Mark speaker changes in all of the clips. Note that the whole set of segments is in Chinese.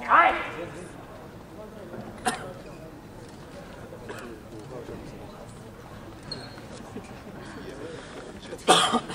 Speaker 1: 哎！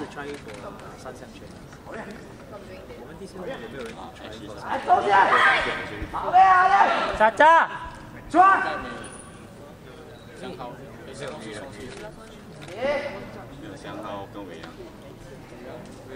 Speaker 1: 是穿衣服三项全好嘞。我们第四轮有没有人穿衣服哎，走起来！好了。渣渣，转。香蒿，没有香蒿。没有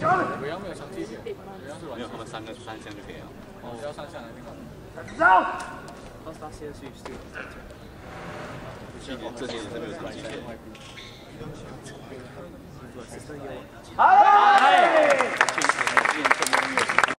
Speaker 1: 跟没有没有他们三个三项就可以了。哦。只要三项来那个。走。他三项是是三项。最近是没有关系。 아이! 아이! 네.